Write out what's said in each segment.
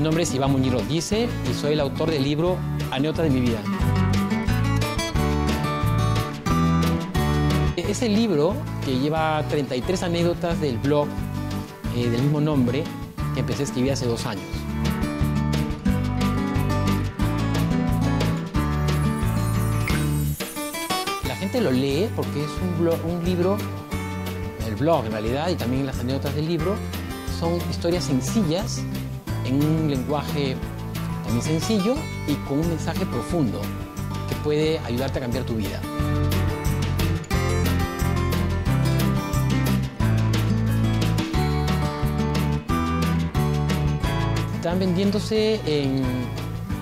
nombre es Iván Muñiz Dice y soy el autor del libro Anécdota de mi vida. Es el libro que lleva 33 anécdotas del blog eh, del mismo nombre que empecé a escribir hace dos años. La gente lo lee porque es un libro, el blog en realidad, y también las anécdotas del libro, son historias sencillas en un lenguaje también sencillo y con un mensaje profundo que puede ayudarte a cambiar tu vida. Están vendiéndose en,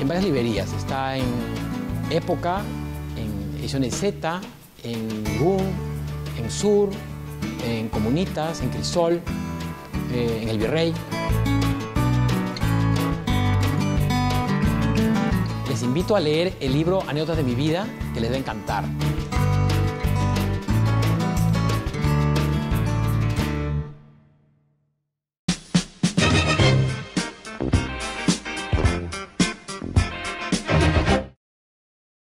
varias librerías. Está en Época, en Ediciones Z, en Boom, en Sur, en Comunitas, en Crisol, eh, en El Virrey. Invito a leer el libro Anécdotas de mi vida, que les va a encantar.